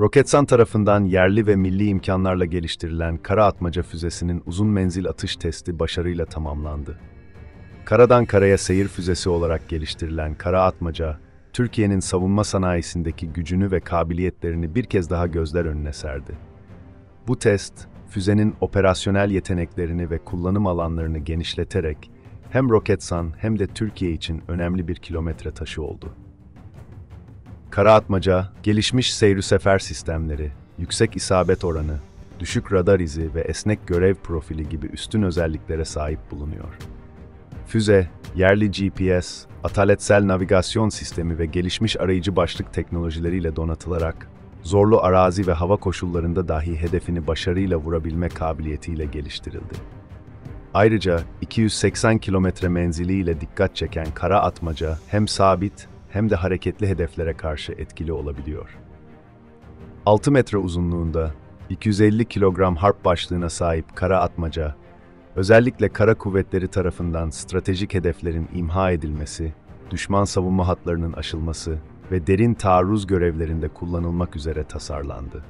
Roketsan tarafından yerli ve milli imkanlarla geliştirilen kara atmaca füzesinin uzun menzil atış testi başarıyla tamamlandı. Karadan karaya seyir füzesi olarak geliştirilen kara atmaca, Türkiye'nin savunma sanayisindeki gücünü ve kabiliyetlerini bir kez daha gözler önüne serdi. Bu test, füzenin operasyonel yeteneklerini ve kullanım alanlarını genişleterek hem Roketsan hem de Türkiye için önemli bir kilometre taşı oldu. Kara atmaca, gelişmiş seyri sefer sistemleri, yüksek isabet oranı, düşük radar izi ve esnek görev profili gibi üstün özelliklere sahip bulunuyor. Füze, yerli GPS, ataletsel navigasyon sistemi ve gelişmiş arayıcı başlık teknolojileriyle donatılarak, zorlu arazi ve hava koşullarında dahi hedefini başarıyla vurabilme kabiliyetiyle geliştirildi. Ayrıca 280 kilometre menziliyle dikkat çeken kara atmaca hem sabit hem de hareketli hedeflere karşı etkili olabiliyor. 6 metre uzunluğunda 250 kilogram harp başlığına sahip kara atmaca, özellikle kara kuvvetleri tarafından stratejik hedeflerin imha edilmesi, düşman savunma hatlarının aşılması ve derin taarruz görevlerinde kullanılmak üzere tasarlandı.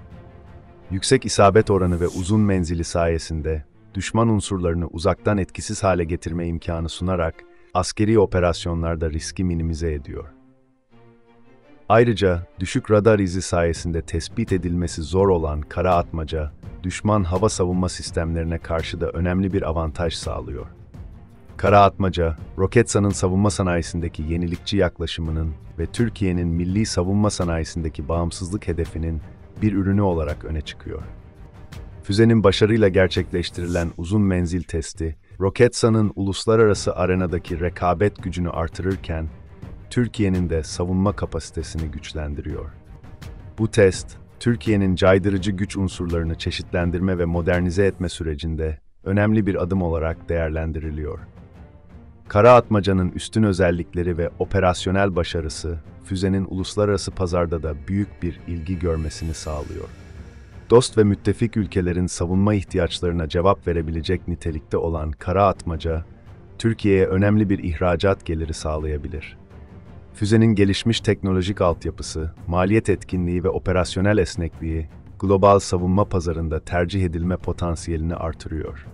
Yüksek isabet oranı ve uzun menzili sayesinde düşman unsurlarını uzaktan etkisiz hale getirme imkanı sunarak askeri operasyonlarda riski minimize ediyor. Ayrıca düşük radar izi sayesinde tespit edilmesi zor olan kara atmaca, düşman hava savunma sistemlerine karşı da önemli bir avantaj sağlıyor. Kara atmaca, Roketsan'ın savunma sanayisindeki yenilikçi yaklaşımının ve Türkiye'nin milli savunma sanayisindeki bağımsızlık hedefinin bir ürünü olarak öne çıkıyor. Füzenin başarıyla gerçekleştirilen uzun menzil testi, Roketsan'ın uluslararası arenadaki rekabet gücünü artırırken, Türkiye'nin de savunma kapasitesini güçlendiriyor. Bu test, Türkiye'nin caydırıcı güç unsurlarını çeşitlendirme ve modernize etme sürecinde önemli bir adım olarak değerlendiriliyor. Kara atmacanın üstün özellikleri ve operasyonel başarısı, füzenin uluslararası pazarda da büyük bir ilgi görmesini sağlıyor. Dost ve müttefik ülkelerin savunma ihtiyaçlarına cevap verebilecek nitelikte olan kara atmaca, Türkiye'ye önemli bir ihracat geliri sağlayabilir. Füzenin gelişmiş teknolojik altyapısı, maliyet etkinliği ve operasyonel esnekliği, global savunma pazarında tercih edilme potansiyelini artırıyor.